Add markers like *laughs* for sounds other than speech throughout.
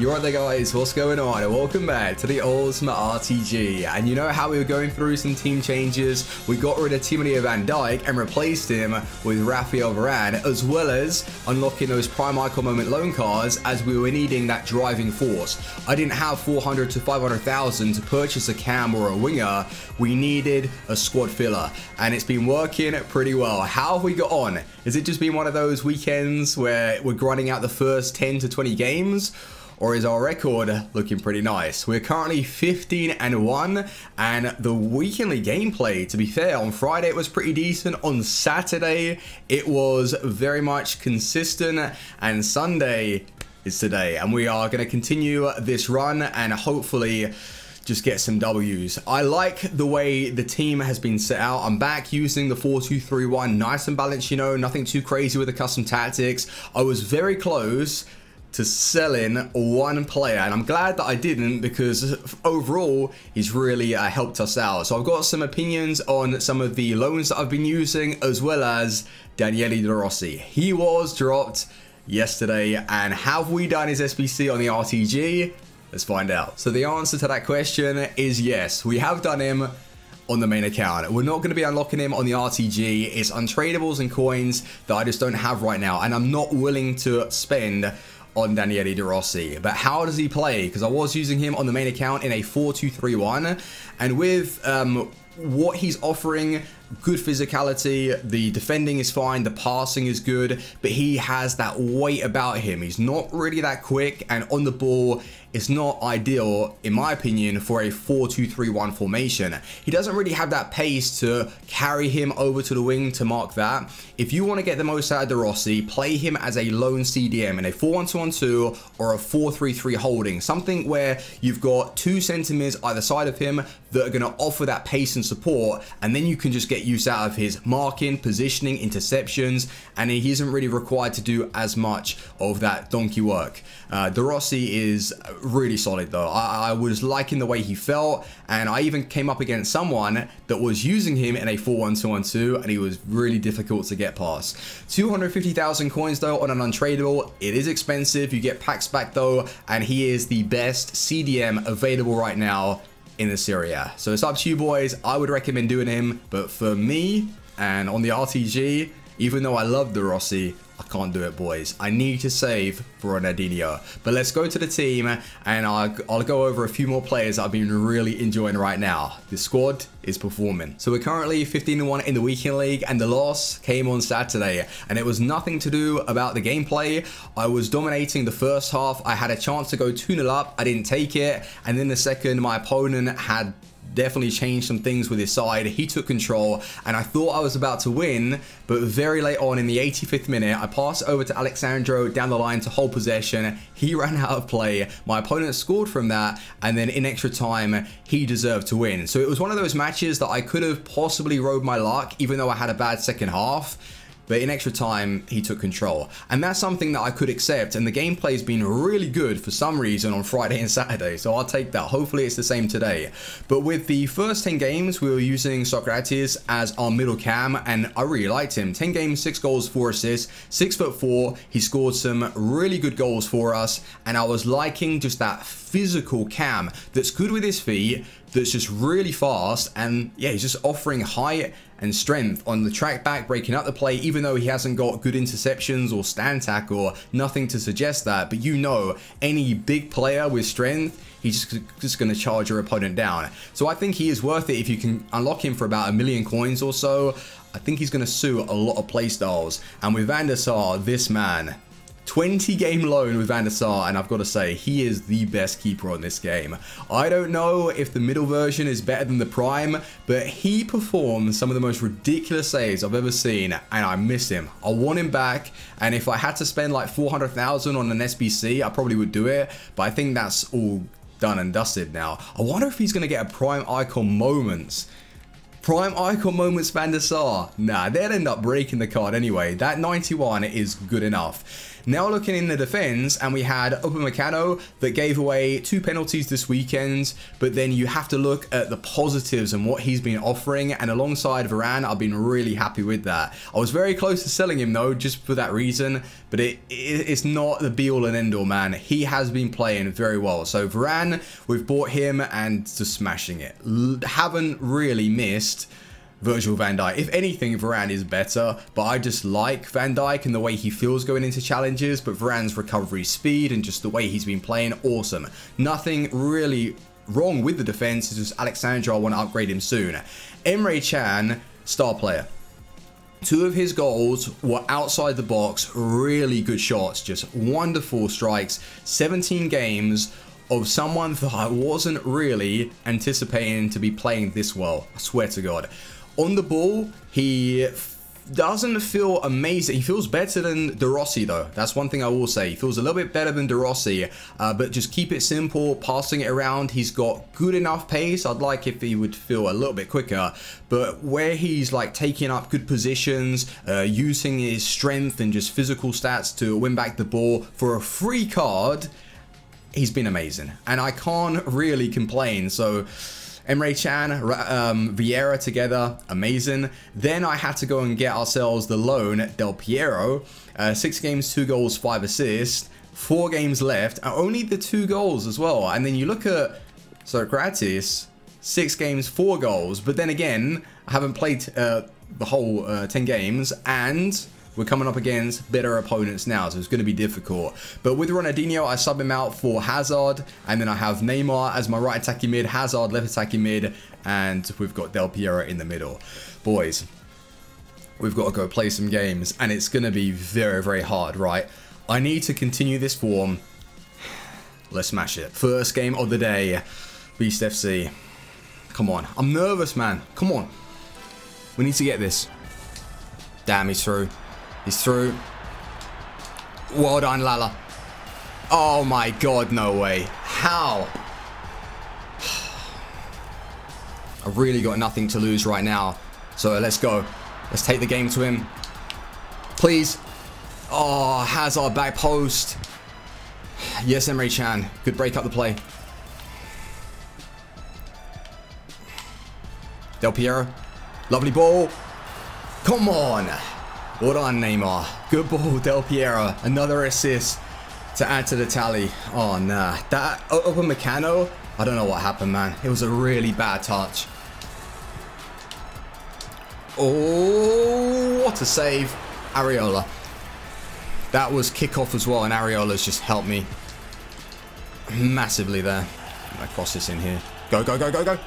You're right there guys, what's going on? Welcome back to the Ultimate RTG. And you know how we were going through some team changes? We got rid of Timo Van Dijk and replaced him with Raphael Varane, as well as unlocking those Prime Moment loan cards as we were needing that driving force. I didn't have 400 to 500,000 to purchase a cam or a winger. We needed a squad filler and it's been working pretty well. How have we got on? Has it just been one of those weekends where we're grinding out the first 10 to 20 games? Or is our record looking pretty nice? We're currently 15 and 1 and the weekly gameplay to be fair on Friday it was pretty decent on Saturday it was very much consistent and Sunday is today and we are going to continue this run and hopefully just get some W's. I like the way the team has been set out. I'm back using the 4-2-3-1, nice and balanced, you know, nothing too crazy with the custom tactics. I was very close to selling one player and I'm glad that I didn't because overall he's really uh, helped us out so I've got some opinions on some of the loans that I've been using as well as Daniele De Rossi he was dropped yesterday and have we done his SBC on the RTG let's find out so the answer to that question is yes we have done him on the main account. We're not going to be unlocking him on the RTG. It's untradables and coins that I just don't have right now. And I'm not willing to spend on Daniele De Rossi. But how does he play? Because I was using him on the main account in a 4-2-3-1. And with um, what he's offering, good physicality, the defending is fine, the passing is good, but he has that weight about him. He's not really that quick, and on the ball, it's not ideal, in my opinion, for a 4-2-3-1 formation. He doesn't really have that pace to carry him over to the wing to mark that. If you want to get the most out of De Rossi, play him as a lone CDM in a 4-1-2-1-2 or a 4-3-3 holding. Something where you've got two CMs either side of him that are going to offer that pace and support, and then you can just get use out of his marking, positioning, interceptions, and he isn't really required to do as much of that donkey work. Uh, De Rossi is really solid though. I, I, was liking the way he felt, and I even came up against someone that was using him in a 4-1-2-1-2, and he was really difficult to get past. 250,000 coins though on an untradable. It is expensive. You get packs back though, and he is the best CDM available right now in this area. So it's up to you boys. I would recommend doing him, but for me and on the RTG, even though I love De Rossi, I can't do it, boys. I need to save for Ronaldinho. But let's go to the team, and I'll, I'll go over a few more players I've been really enjoying right now. The squad is performing. So we're currently 15-1 in the weekend league, and the loss came on Saturday. And it was nothing to do about the gameplay. I was dominating the first half. I had a chance to go 2-0 up. I didn't take it. And then the second, my opponent had definitely changed some things with his side. He took control and I thought I was about to win, but very late on in the 85th minute, I passed over to Alex Sandro down the line to hold possession. He *laughs* ran out of play. My opponent scored from that and then in extra time, he deserved to win. So it was one of those matches that I could have possibly rode my luck even though I had a bad second half but in extra time, he took control. And that's something that I could accept, and the gameplay's been really good for some reason on *laughs* Friday and Saturday, so I'll take that. Hopefully it's the same today. But with the first 10 games, we were using Socrates as our middle cam, and I really liked him. 10 games, 6 goals, 4 assists, 6 foot 4. He scored some really good goals for us, and I was liking just that physical cam that's good with his feet, that's just really fast, and yeah, he's just offering height and strength on the track back, breaking up the play, even though he hasn't got good interceptions or stand tackle or nothing to suggest that. But you know, any big player with strength, he's just, just going to charge your opponent down. So I think he is worth it if you can unlock him for about a million coins or so. I think he's going to suit a lot of playstyles. And with Van der Sar, this man, 20 game loan with Van der Sar, and I've got to say, he is the best keeper on this game. I don't know if the middle version is better than the prime, but he performs some of the most ridiculous saves I've ever seen, and I miss him. I want him back, and if I had to spend like 400,000 on an SBC, I probably would do it, but I think that's all done and dusted now. I wonder if he's going to get a prime icon moments Prime Icon Moments Van der Sar. Nah, they'd end up breaking the card anyway. That 91 is good enough. Now looking in the defense, and we had Upamecano that gave away two penalties this weekend, but then you have to look at the positives and what he's been offering, and alongside Varane, I've been really happy with that. I was very close to selling him though, just for that reason, but it, it it's not the be all and end all, man. He has been playing very well. So Varane, we've bought him and just smashing it. L haven't really missed Virgil van Dijk. If anything, Varane is better, but I just like Van Dijk and the way he feels going into challenges, but Varane's recovery speed and just the way he's been playing, awesome. Nothing really wrong with the defense, it's just Alex Sandro, I want to upgrade him soon. Emre Can, star player. Two of his goals were outside the box, really good shots, just wonderful strikes. 17 games of someone *laughs* that I wasn't really anticipating to be playing this well, I swear to God. On the ball, he doesn't feel amazing. He feels better than De Rossi, though. That's one thing I will say. He feels a little bit better than De Rossi, uh, but just keep it simple, passing it around. He's got good enough pace. I'd like if he would feel a little bit quicker, but where he's like taking up good positions, uh, using his strength and just physical stats to win back the ball for a free card, he's been amazing. And I can't really complain. So Emre Can, um, Vieira together, amazing. Then I had to go and get ourselves the loan, Del Piero. Uh, six games, two goals, five assists. Four games left, and only the two goals as well. And then you look at Socrates, six games, four goals. But then again, I haven't played uh, the whole uh, 10 games and we're coming up against better opponents now, so it's going to be difficult. But with Ronaldinho, I sub him out for Hazard, and then I have Neymar as my right attacking mid, Hazard left attacking mid, and we've got Del Piero in the middle. Boys, we've got to go play some games, and it's going to be very, very hard, right? I need to continue this form. Let's smash it. First game of the day, Beast FC. Come on. I'm nervous, man. Come on. We need to get this. Damn, he's through. He's through. Well done, Lala. Oh my god, no way. How? *sighs* I've really got nothing to lose right now. So let's go. Let's take the game to him. Please. Oh, Hazard back post. Yes, Emre Can. Good break up the play. Del Piero. Lovely ball. Come on. Well on Neymar. Good ball, Del Piero. Another assist to add to the tally. Oh, nah. That Upamecano, I don't know what happened, man. It was a really bad touch. Oh, what a save. Areola. That was kickoff as well, and Areola's just helped me massively there. To cross this in here. Go, go, go, go, go.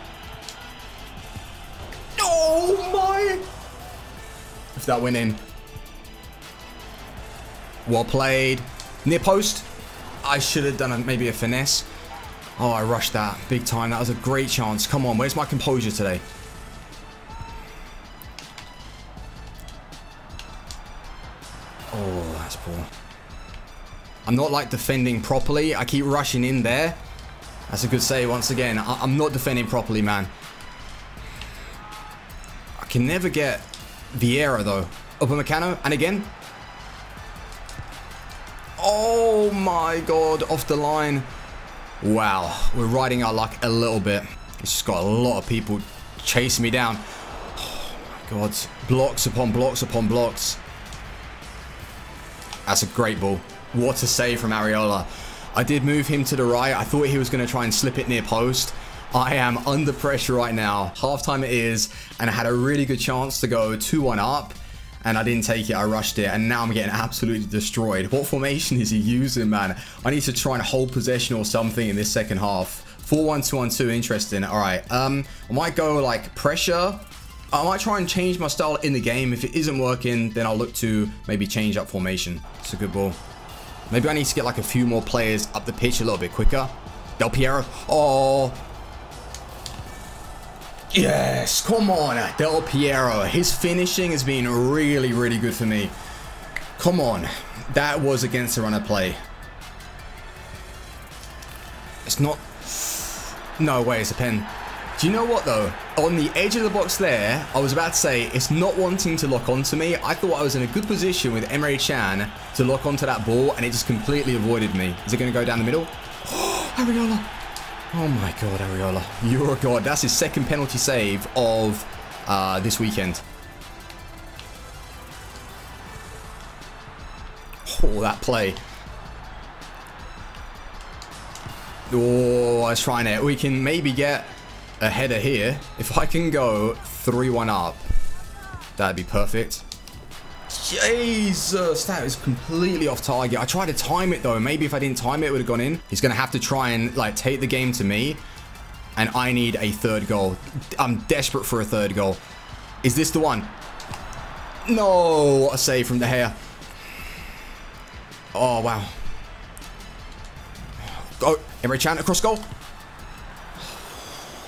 Oh, my. If that went in, well played. Near post. I should have done a, maybe a finesse. Oh, I rushed that big time. That was a great chance. Come on, where's my composure today? Oh, that's poor. I'm not like defending properly. I keep rushing in there. That's a good save once again. I am not defending properly, man. I can never get Vieira though. Upamecano, and again, Oh my god, off the line. Wow, we're riding our luck a little bit. It's just got a lot of people chasing me down. Oh my god, blocks upon blocks upon blocks. That's a great ball. What a save from Areola. I did move him to the right. I thought he was going to try and slip it near post. I am under pressure right now. Half time it is, and I had a really good chance to go 2-1 up and I didn't take it. I rushed it, and now I'm getting absolutely destroyed. What formation is he using, man? I need to try and hold possession or something in this second half. 4-1-2-1-2, interesting. All right, um, I might go like pressure. I might try and change my style in the game. If it isn't working, then I'll look to maybe change up formation. It's a good ball. Maybe I need to get like a few more players up the pitch a little bit quicker. Del Piero. Oh, Yes, come on, Del Piero. His finishing has been really, really good for me. Come on. That was against the runner play. It's not... No way, it's a pen. Do you know what though? On the edge of the box there, I was about to say it's not wanting to lock onto me. I thought I was in a good position with Emre Can to lock onto that ball and it just completely avoided me. Is it going to go down the middle? *gasps* Oh, Areola. Oh my god, Areola. You're a god. That's his second penalty save of uh, this weekend. Oh, that play. Oh, I was trying it. We can maybe get a header here. If I can go 3-1 up, that'd be perfect. Jesus, that is completely off target. I tried to time it though. Maybe if I didn't time it, it would have gone in. He's going to have to try and like take the game to me. And I need a third goal. I'm desperate for a third goal. Is this the one? No, what a save from De Gea. Oh, wow. Go. Emre Can across goal.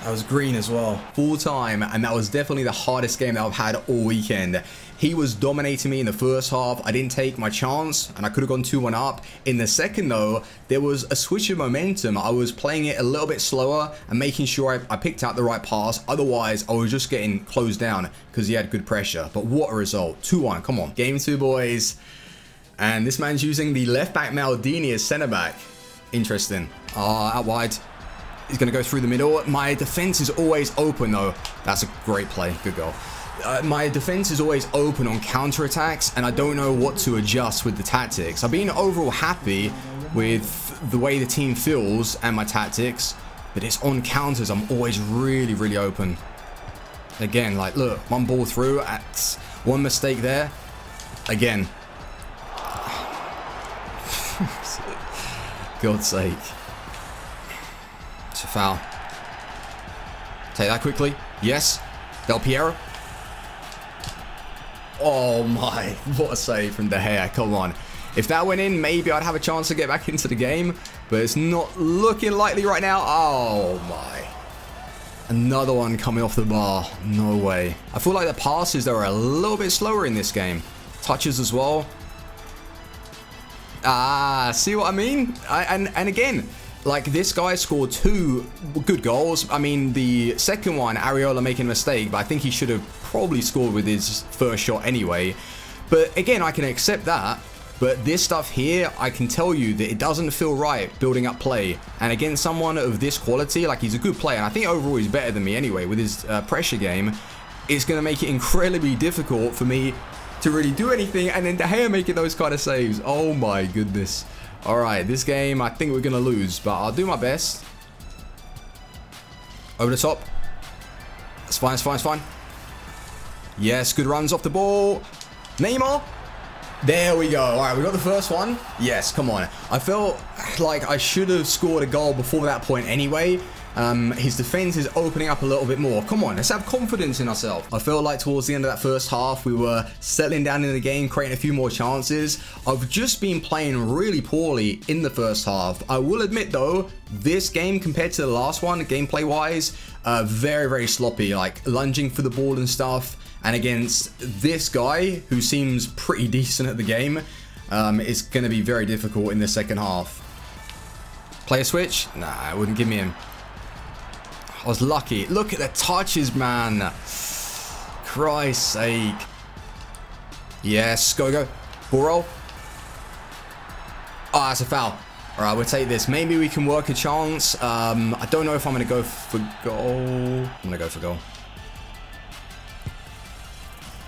That was green as well. Full time, and that was definitely the hardest game that I've had all weekend. He was dominating me in the first half. I didn't take my chance, and I could have gone 2-1 up. In the second, though, there was a switch of momentum. I was playing it a little bit slower and making sure I, I picked out the right pass. Otherwise, I was just getting closed down because he had good pressure. But what a result. 2-1, come on. Game 2, boys. And this man's using the left back Maldini as centre back. Interesting. Ah, uh, out wide. He's going to go through the middle. My defense is always open, though. That's a great play. Good goal. Uh, my defense is always open on counter-attacks, and I don't know what to adjust with the tactics. I've been overall happy with the way the team feels and my tactics, but it's on counters. I'm always really, really open. Again, like, look, one ball through, at one mistake there. Again. *laughs* God's sake. It's a foul. Take that quickly. Yes. Del Piero. Oh my, *laughs* what a save from De Gea. Come on. If that went in, maybe I'd have a chance to get back *laughs* into the game. But it's not looking likely right now. Oh my. Another one coming off the bar. No way. I feel like the passes are a little bit slower in this game. Touches as well. Ah, see what I mean? I, and, and again, like, this guy scored two good goals. I mean, the second one, Areola making a mistake, but I think he should have probably scored with his first shot anyway. But again, I can accept that. But this stuff here, I can tell you that it doesn't feel right building up play. And against someone of this quality, like he's a good player, and I think overall he's better than me anyway with his uh, pressure game, it's going to make it incredibly difficult for me to really do anything. And then De Gea making those kind of saves. Oh my goodness. Alright, this game I think we're going to lose, but I'll do my best. Over the top. It's fine, it's fine, it's fine. Yes, good runs off the ball. Neymar. There we go. All right, we got the first one. Yes, come on. I felt like I should have scored a goal before that point anyway. Um, his defense is opening up a little bit more. Come on, let's have confidence in ourselves. I felt like towards the end of that first half, we were settling down in the game, creating a few more chances. I've just been playing really poorly in the first half. I will admit though, this game compared to the last one, gameplay wise, uh, very, very sloppy, like lunging for the ball and stuff. And against this guy, who seems pretty *laughs* decent at the game, um, it's going to be very difficult in the second half. Play a switch? Nah, it wouldn't give me him. I was lucky. Look at the touches, man. Christ's sake. Yes, go, go. Roll. Oh, that's a foul. All right, we'll take this. Maybe we can work a chance. Um, I don't know if I'm going to go for goal. I'm going to go for goal.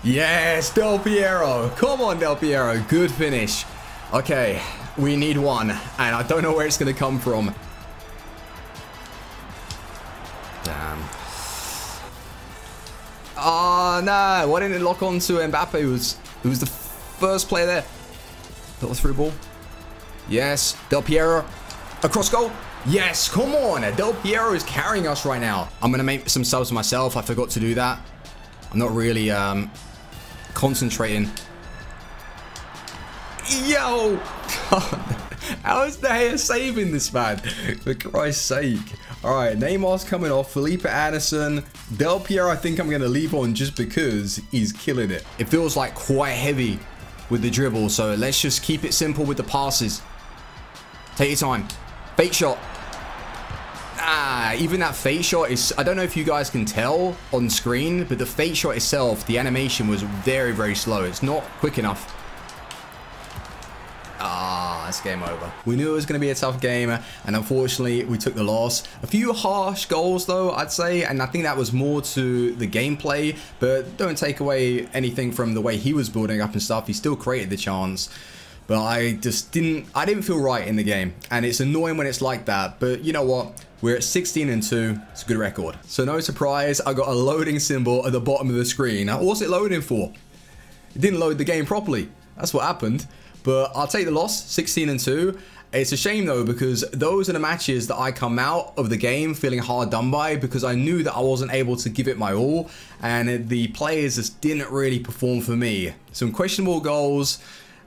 Yes, Del Piero. Come on, Del Piero. Good finish. Okay, we need one. And I don't know where it's going to come from. No. Why didn't it lock on to Mbappe? It was, it was the first player there. Little through ball. Yes. Del Piero. Across goal. Yes. Come on. Del Piero is carrying us right now. I'm going to make some subs myself. I forgot to do that. I'm not really um, concentrating. Yo. *laughs* How is De Gea saving this man? For Christ's sake. All right, Neymar's coming off. Felipe Anderson. Del Piero, I think I'm going to leave on just because he's killing it. It feels like quite heavy with the dribble, so let's just keep it simple with the passes. Take your time. Fake shot. Ah, even that fake shot is, I don't know if you guys can tell on screen, but the fake shot itself, the animation was very, very slow. It's not quick enough. Game over. We knew it was going to be a tough game, and unfortunately, we took the loss. A few harsh goals, though, I'd say, and I think that was more to the gameplay, but don't take away anything from the way he was building up and stuff. He still created the chance but I just didn't I didn't feel right in the game and it's annoying when it's like that but you know what? We're at 16 and 2 it's a good record. So no surprise I got a loading symbol at the bottom of the screen. Now what's it loading for? It didn't load the game properly. That's what happened but I'll take the loss 16 and 2 it's a shame though because those are the matches that I come out of the game feeling hard done by because I knew that I wasn't able to give it my all and the players just didn't really perform for me. Some questionable goals,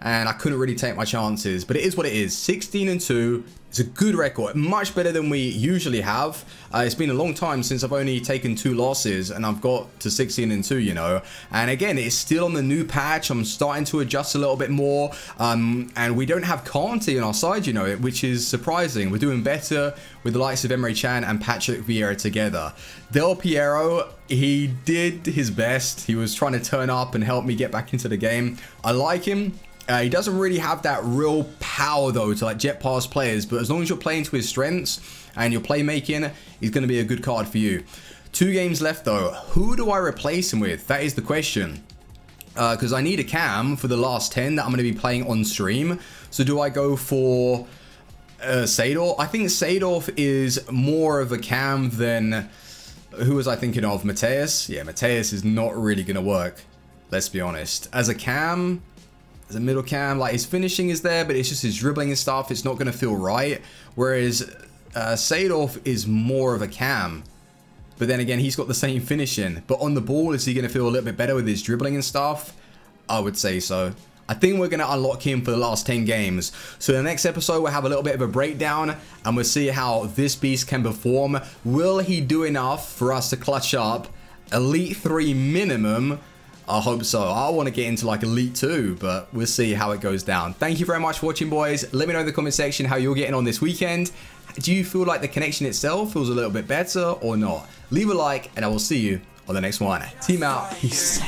and I couldn't really take my chances. But it is what it is. 16 and 2. It's a good record, much better than we usually have. Uh, it's been a long time since I've only taken two losses and I've got to 16 and 2, you know. And again, it's still on the new patch. I'm starting to adjust a little bit more. Um, and we don't have Kante on our side, you know, which is surprising. We're doing better with the likes of Emre Can and Patrick Vieira together. Del Piero, he did his best. He was trying to turn up and help me get back into the game. I like him. Uh, he doesn't really have that real power though to like jet past players, but as long as you're playing to his strengths and you're playmaking, he's going to be a good card for you. Two games left though. Who do I replace him with? That is the question. Because uh, I need a cam for the last 10 that I'm going to be playing on stream. So do I go for uh, Seedorf? I think Seedorf is more of a cam than... Who was I thinking of? Matthäus? Yeah, Matthäus is not really going to work. Let's be honest. As a cam, a middle cam. Like his finishing is there, but it's just his dribbling and stuff. It's not going to feel right. Whereas uh, is more of a cam. But then again, he's got the same finishing. But on the ball, is he going to feel a little bit better with his dribbling and stuff? I would say so. I think we're going to unlock him for the last 10 games. So the next episode, we'll have a little bit of a breakdown and we'll see how this beast can perform. Will he do enough for us to clutch up Elite 3 minimum I hope so. I want to get into like Elite 2, but we'll see how it goes down. Thank you very much for watching, boys. Let me know in the comment section how you're getting on this weekend. Do you feel like the connection itself feels a little bit better or not? Leave a like, and I will see you on the next one. Team out. Peace.